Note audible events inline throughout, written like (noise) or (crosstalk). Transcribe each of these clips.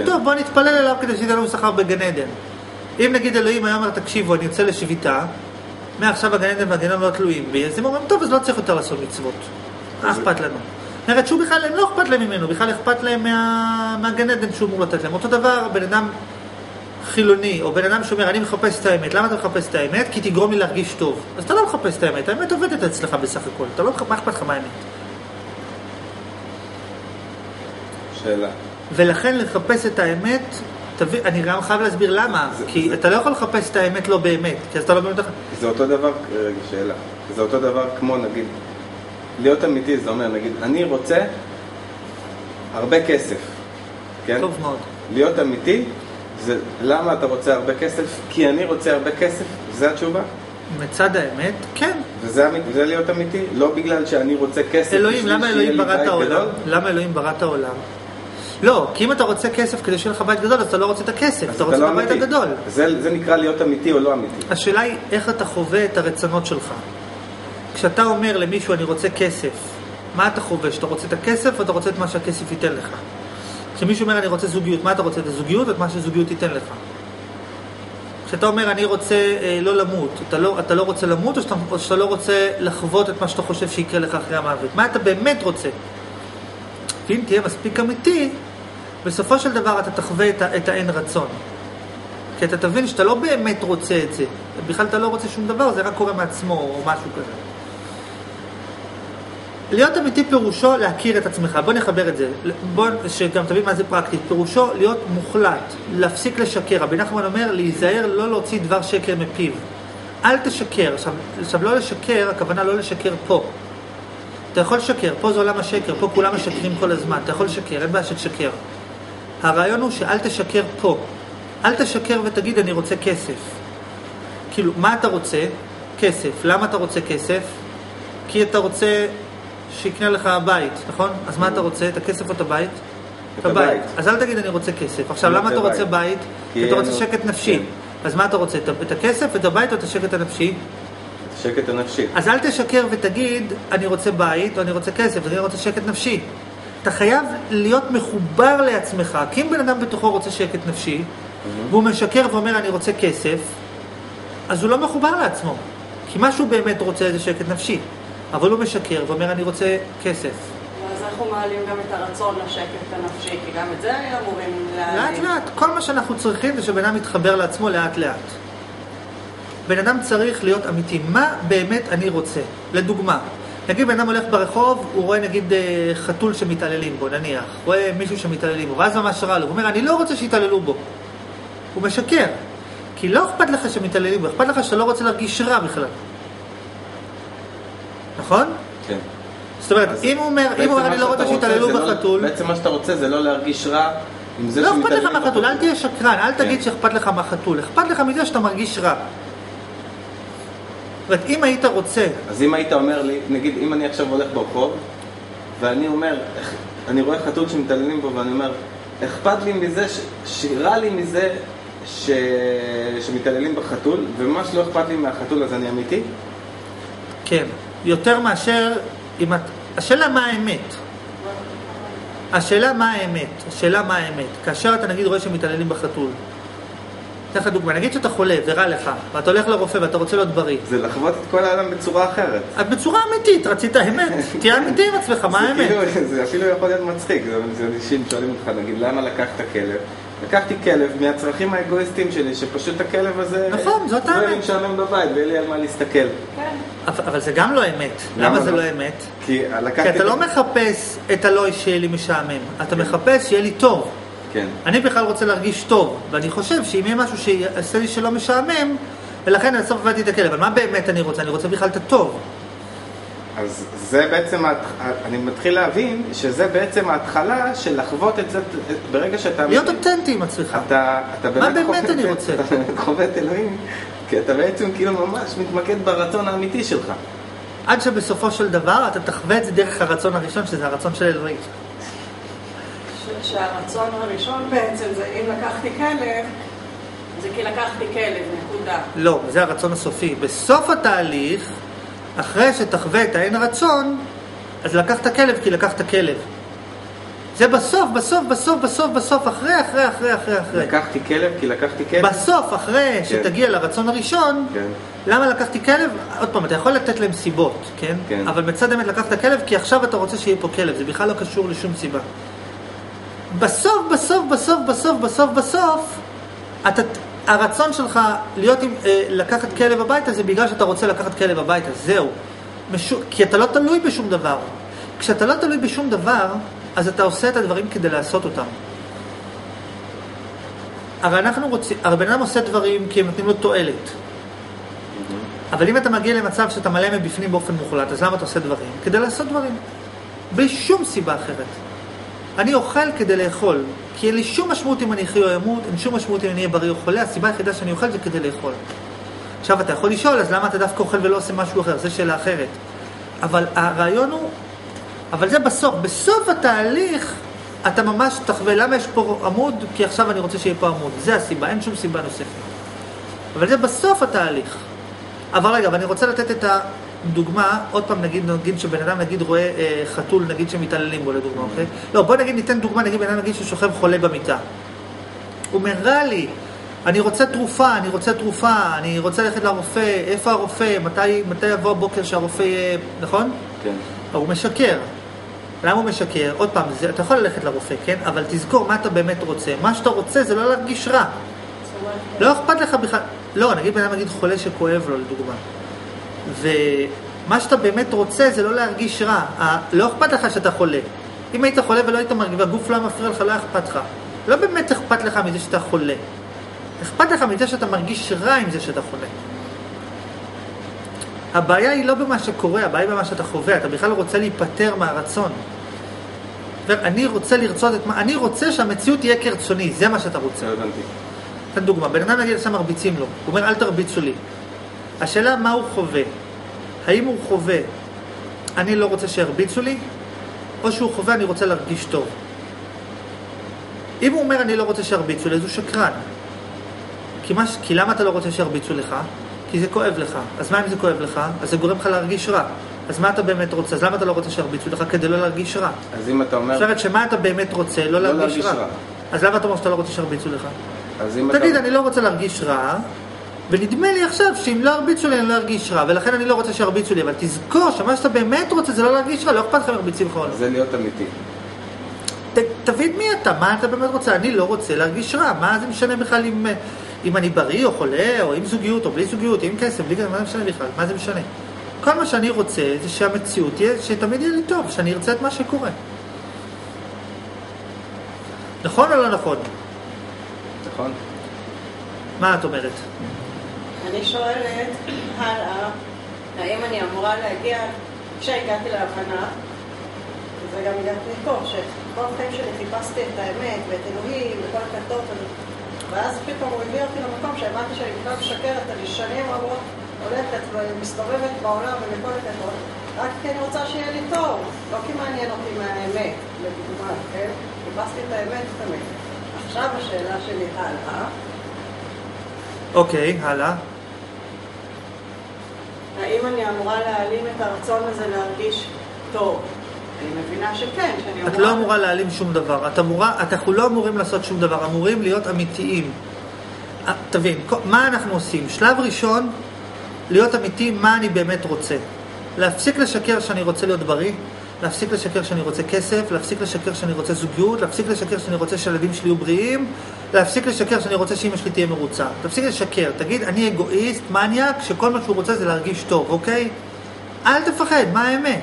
כן. טוב, בוא נתפלל אליו כדי שייתן לנו שכר בגן עדן. אם נגיד אלוהים היה אומר, תקשיבו, אני יוצא לשביתה, מעכשיו הגן עדן והגיהנום לא תלויים בי, אז הם אומרים, טוב, אז לא צריך יותר לעשות מצוות. מה אכפת לנו? אומרת שהוא בכלל, הם לא אכפת להם ממנו, בכלל אכפת להם מה, מהגן עדן שהוא אמור לתת להם. אותו דבר, בן אדם חילוני, או בן אדם שאומר, אני מחפש את האמת. למה אתה מחפש את האמת? כי תגרום לי להרגיש טוב. אז אתה לא מחפש את האמת, האמת עובדת אצלך בסך הכל. אתה לא, מה אכפת לך מה האמת? שאלה. ולכן לחפש את האמת, תבין, אני גם חייב להסביר למה. זה- כי זה- אתה לא יכול לחפש את האמת לא באמת, כי אז אתה לא באמת... זה אותו דבר, רגע, שאלה. זה אותו דבר כמו נגיד, להיות אמיתי זה אומר, נגיד, אני רוצה הרבה כסף, כן? טוב מאוד. להיות אמיתי זה למה אתה רוצה הרבה כסף? כי אני רוצה הרבה כסף, זה התשובה? מצד האמת, כן. וזה אמ- זה להיות אמיתי? לא בגלל שאני רוצה כסף אלוהים, למה אלוהים ברא את העולם? למה אלוהים ברא את העולם? לא, כי אם אתה רוצה כסף כדי שיהיה לך בית גדול, אז אתה לא רוצה את הכסף, אתה רוצה את לא הבית אמיתי. הגדול. זה, זה נקרא להיות אמיתי או לא אמיתי. השאלה היא איך אתה חווה את הרצונות שלך. כשאתה אומר למישהו אני רוצה כסף, מה אתה חווה? שאתה רוצה את הכסף או אתה רוצה את מה שהכסף ייתן לך? כשמישהו אומר אני רוצה זוגיות, מה אתה רוצה? את הזוגיות או את מה שזוגיות תיתן לך? כשאתה אומר אני רוצה אה, לא למות, אתה לא, אתה לא רוצה למות או שאתה, או שאתה לא רוצה לחוות את מה שאתה חושב שיקרה לך אחרי המוות? מה אתה באמת רוצה? ואם תהיה מספיק אמיתי, בסופו של דבר אתה תחווה את, את האין רצון. כי אתה תבין שאתה לא באמת רוצה את זה. בכלל אתה לא רוצה שום דבר, זה רק קורה מעצמו או משהו כזה. להיות אמיתי פירושו להכיר את עצמך. בוא נחבר את זה. בוא, שגם תבין מה זה פרקטית. פירושו להיות מוחלט, להפסיק לשקר. רבי נחמן אומר להיזהר לא להוציא דבר שקר מפיו. אל תשקר. עכשיו, עכשיו לא לשקר, הכוונה לא לשקר פה. אתה יכול לשקר, פה זה עולם השקר, פה כולם משקרים כל הזמן. אתה יכול לשקר, אין בעיה שתשקר. הרעיון הוא שאל תשקר פה. אל תשקר ותגיד אני רוצה כסף. כאילו, מה אתה רוצה? כסף. למה אתה רוצה כסף? כי אתה רוצה שיקנה לך בית, נכון? אז מה אתה רוצה? את הכסף או את הבית? את הבית. אז אל תגיד אני רוצה כסף. עכשיו, למה אתה רוצה בית. כי אתה רוצה שקט נפשי. כן. אז מה אתה רוצה? את הכסף, את הבית או את השקט הנפשי? שקט הנפשי. אז אל תשקר ותגיד, אני רוצה בית או אני רוצה כסף, אני רוצה שקט נפשי. אתה חייב להיות מחובר לעצמך, כי אם בן אדם בתוכו רוצה שקט נפשי, והוא משקר ואומר אני רוצה כסף, אז הוא לא מחובר לעצמו. כי מה שהוא באמת רוצה זה שקט נפשי. אבל הוא משקר ואומר אני רוצה כסף. אז אנחנו מעלים גם את הרצון לשקט הנפשי, כי גם את זה אמורים לאט להעלים. לאט, כל מה שאנחנו צריכים זה שבן אדם יתחבר לעצמו לאט לאט. בן אדם צריך להיות אמיתי, מה באמת אני רוצה? לדוגמה, נגיד בן אדם הולך ברחוב, הוא רואה נגיד אה, חתול שמתעללים בו, נניח, רואה מישהו שמתעללים בו, ואז ממש רע לו, הוא אומר, אני לא רוצה שיתעללו בו. הוא משקר, כי לא אכפת לך שמתעללים בו, אכפת לך שאתה לא רוצה להרגיש רע בכלל. נכון? כן. זאת אומרת, אם הוא אומר, אם הוא אומר, אני לא רוצה שיתעללו לא- בחתול, בעצם מה שאתה רוצה זה לא להרגיש רע עם זה לא אכפת לך מהחתול, אל. תהיה שקרן, אל תגיד כן. שאכפת לך מהחתול, אכפת לך מזה שאתה מרגיש רע. זאת אומרת, אם היית רוצה, אז אם היית אומר לי, נגיד אם אני עכשיו הולך ברחוב ואני אומר, "איך- אני רואה חתול שמתעללים בו ואני אומר, אכפת לי מזה, ש- שרע לי מזה ש... שמתעללים בחתול וממש לא אכפת לי מהחתול אז אני אמיתי? כן, יותר מאשר אם את... השאלה מה האמת. השאלה מה האמת, השאלה מה האמת. כאשר אתה נגיד רואה שמתעללים בחתול, אתן לך דוגמא, נגיד שאתה חולה ורע לך, ואתה הולך לרופא ואתה רוצה להיות בריא. זה לחוות את כל העולם בצורה אחרת. אז בצורה אמיתית, רצית אמת, (laughs) תהיה אמיתי עם עצמך, מה האמת? כאילו, זה אפילו יכול להיות מצחיק, זה זה אנשים שואלים אותך, נגיד, למה לקחת כלב? לקחתי כלב מהצרכים האגואיסטיים שלי, שפשוט הכלב הזה... נכון, זאת לא יהיה לי האמת. משעמם בבית ויהיה לי על מה להסתכל. כן. אבל זה גם לא אמת. למה זה לא? לא אמת? כי אתה את- לא מחפש את הלא שיהיה לי משעמם, אתה מחפש שיהיה לי טוב. כן. אני בכלל רוצה להרגיש טוב, ואני חושב שאם יהיה משהו שיעשה לי שלא משעמם, ולכן אני בסוף הבאתי את הכלב. אבל מה באמת אני רוצה? אני רוצה בכלל את הטוב. אז זה בעצם, אני מתחיל להבין שזה בעצם ההתחלה של לחוות את זה, ברגע שאתה... להיות אותנטי עם עצמך. אתה, אתה באמת, באמת חווה אני רוצה? אתה באמת חווה את אלוהים, כי אתה בעצם כאילו ממש מתמקד ברצון האמיתי שלך. עד שבסופו של דבר אתה תחווה את זה דרך הרצון הראשון, שזה הרצון של אלוהים. ש- שהרצון הראשון בעצם זה אם לקחתי כלב, זה כי לקחתי כלב, נקודה. לא, זה הרצון הסופי. בסוף התהליך, אחרי שתחווה את האין רצון, אז לקחת כלב כי לקחת כלב. זה בסוף, בסוף, בסוף, בסוף, בסוף, אחרי, אחרי, אחרי, אחרי, אחרי. לקחתי כלב כי לקחתי כלב? בסוף, אחרי שתגיע לרצון הראשון, כן. למה לקחתי כלב? עוד פעם, אתה יכול לתת להם סיבות, כן? כן. אבל מצד האמת לקחת כלב, כי עכשיו אתה רוצה שיהיה פה כלב, זה בכלל לא קשור לשום סיבה. בסוף, בסוף, בסוף, בסוף, בסוף, בסוף, אתה, הרצון שלך להיות עם, אה, לקחת כלב הביתה זה בגלל שאתה רוצה לקחת כלב הביתה, זהו. משו, כי אתה לא תלוי בשום דבר. כשאתה לא תלוי בשום דבר, אז אתה עושה את הדברים כדי לעשות אותם. הרי אנחנו רוצים, הרי בן אדם עושה דברים כי הם נותנים לו תועלת. אבל אם אתה מגיע למצב שאתה מלא מבפנים באופן מוחלט, אז למה אתה עושה דברים? כדי לעשות דברים. בלי שום סיבה אחרת. אני אוכל כדי לאכול, כי אין לי שום משמעות אם אני אחיה או אמות, אין שום משמעות אם אני אהיה בריא או חולה, הסיבה היחידה שאני אוכל זה כדי לאכול. עכשיו אתה יכול לשאול, אז למה אתה דווקא אוכל ולא עושה משהו אחר? זו שאלה אחרת. אבל הרעיון הוא, אבל זה בסוף, בסוף התהליך אתה ממש תחווה, למה יש פה עמוד? כי עכשיו אני רוצה שיהיה פה עמוד. זה הסיבה, אין שום סיבה נוספת. אבל זה בסוף התהליך. אבל רגע, ואני רוצה לתת את הדוגמה, עוד פעם נגיד, נגיד שבן אדם נגיד רואה אה, חתול, נגיד שמתעללים בו לדוגמה, אוקיי? לא, בוא נגיד ניתן דוגמה, נגיד בן אדם נגיד ששוכב חולה במיטה. הוא אומר, רע לי, אני רוצה תרופה, אני רוצה תרופה, אני רוצה ללכת לרופא, איפה הרופא, מתי, מתי יבוא הבוקר שהרופא יהיה, נכון? כן. הוא משקר. למה הוא משקר? עוד פעם, זה, אתה יכול ללכת לרופא, כן? אבל תזכור מה אתה באמת רוצה. מה שאתה רוצה זה לא להרגיש רע. לא אכפת לך בכלל, לא, נגיד בן אדם נגיד חולה שכואב לו לדוגמה. ומה שאתה באמת רוצה זה לא להרגיש רע. לא אכפת לך שאתה חולה. אם היית חולה ולא היית מרגיש, והגוף לא מפריע לך, לא אכפת לך. לא באמת אכפת לך מזה שאתה חולה. אכפת לך מזה שאתה מרגיש רע עם זה שאתה חולה. הבעיה היא לא במה שקורה, הבעיה היא במה שאתה חווה, אתה בכלל רוצה להיפטר מהרצון. אני רוצה לרצות את מה, אני רוצה שהמציאות תהיה כרצוני, זה מה שאתה רוצה. לא הבנתי. אתן דוגמה, בן אדם נגיד עכשיו מרביצים לו, הוא אומר אל תרביצו לי. השאלה מה הוא חווה, האם הוא חווה אני לא רוצה שירביצו לי, או שהוא חווה אני רוצה להרגיש טוב. אם הוא אומר אני לא רוצה שירביצו לי, אז הוא שקרן. כי, מה, כי למה אתה לא רוצה שירביצו לך? כי זה כואב לך. אז מה אם זה כואב לך? אז זה גורם לך להרגיש רע. אז מה אתה באמת רוצה? אז למה אתה לא רוצה שירביצו לך? כדי לא להרגיש רע. אז אם אתה אומר... זאת אומרת שמה אתה באמת רוצה? לא לא להרגיש להרגיש רע. רע. אז למה אתה אומר שאתה לא רוצה שירביצו לך? אז אם אתה... תגיד, אני לא רוצה להרגיש רע, ונדמה לי עכשיו שאם לא ירביצו לי אני לא ארגיש רע, ולכן אני לא רוצה שירביצו לי, אבל תזכור שמה שאתה באמת רוצה זה לא להרגיש רע, לא אכפת לך אם מרביצים לך או לא. זה להיות אמיתי. ת- תבין מי אתה, מה אתה באמת רוצה, אני לא רוצה להרגיש רע, מה זה משנה בכלל אם, אם אני בריא או חולה, או עם זוגיות או בלי זוגיות, עם כסף, בלי כסף, מה זה משנה בכלל, מה זה משנה? כל מה שאני רוצה זה שהמציאות תהיה, שתמיד יהיה לי טוב, שאני ארצה את מה שקורה. נכון או לא נכון? נכון? מה את אומרת? אני שואלת הלאה, האם אני אמורה להגיע, כשהגעתי להבנה, וזה גם הגעתי מפה, שכל החיים שלי חיפשתי את האמת ואת אלוהים וכל הכתות ואז פתאום הוא הביא אותי למקום שהבנתי שאני בכלל משקרת, אני שנים רבות הולכת ומסתובבת בעולם ומכל הכתות, רק כי אני רוצה שיהיה לי טוב, לא כי מעניין אותי מהאמת, לדוגמה, כן? חיפשתי את האמת תמיד. עכשיו השאלה שלי הלאה, אוקיי, הלאה. האם אני אמורה להעלים את הרצון הזה להרגיש טוב? אני מבינה שכן, שאני אמורה... את לא אמורה להעלים שום דבר. את אמורה, את- אנחנו לא אמורים לעשות שום דבר, אמורים להיות אמיתיים. אה, תבין, מה אנחנו עושים? שלב ראשון, להיות אמיתי, מה אני באמת רוצה. להפסיק לשקר שאני רוצה להיות בריא, להפסיק לשקר שאני רוצה כסף, להפסיק לשקר שאני רוצה זוגיות, להפסיק לשקר שאני רוצה שהילדים שלי יהיו בריאים, להפסיק לשקר שאני רוצה שאמא שלי תהיה מרוצה. תפסיק לשקר, תגיד, אני אגואיסט, מניאק, שכל מה שהוא רוצה זה להרגיש טוב, אוקיי? אל תפחד, מה האמת?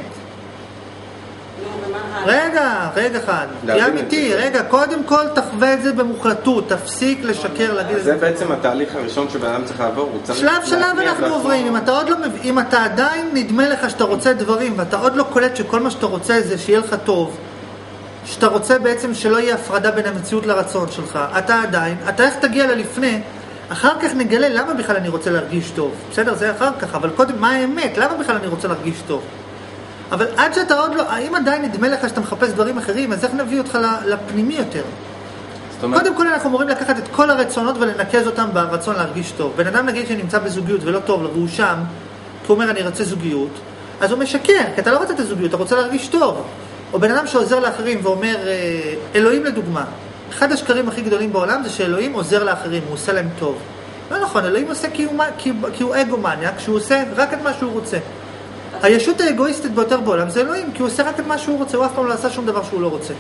רגע, רגע אחד, תהיה אמיתי. רגע, קודם כל תחווה את זה במוחלטות, תפסיק לשקר, להגיד את זה זה. בעצם התהליך הראשון שבן אדם צריך לעבור, הוא צריך... שלב שלב להטמיע אנחנו עוברים, אם אתה עוד לא מבין, אם אתה עדיין נדמה לך שאתה רוצה דברים ואתה עוד לא קולט שכל מה שאתה רוצה זה שיהיה לך טוב, שאתה רוצה בעצם שלא יהיה הפרדה בין המציאות לרצון שלך, אתה עדיין, אתה איך תגיע ללפני, אחר כך נגלה למה בכלל אני רוצה להרגיש טוב, בסדר? זה אחר כך, אבל קודם, מה האמת? למה בכלל אני רוצה להרגיש טוב? אבל עד שאתה עוד לא, האם עדיין נדמה לך שאתה מחפש דברים אחרים, אז איך נביא אותך לפנימי יותר? אומרת, קודם כל אנחנו אמורים לקחת את כל הרצונות ולנקז אותם ברצון להרגיש טוב. בן אדם נגיד שנמצא בזוגיות ולא טוב לו והוא שם, כי הוא אומר אני רוצה זוגיות, אז הוא משקר, כי אתה לא רוצה את הזוגיות, אתה רוצה להרגיש טוב. או בן אדם שעוזר לאחרים ואומר, אה, אלוהים לדוגמה, אחד השקרים הכי גדולים בעולם זה שאלוהים עוזר לאחרים, הוא עושה להם טוב. לא נכון, אלוהים עושה כי הוא, כי, כי הוא אגו מניאק, שהוא עושה רק את מה שהוא רוצה. הישות האגואיסטית ביותר בעולם זה אלוהים, כי הוא עושה רק את מה שהוא רוצה, הוא אף פעם לא עשה שום דבר שהוא לא רוצה.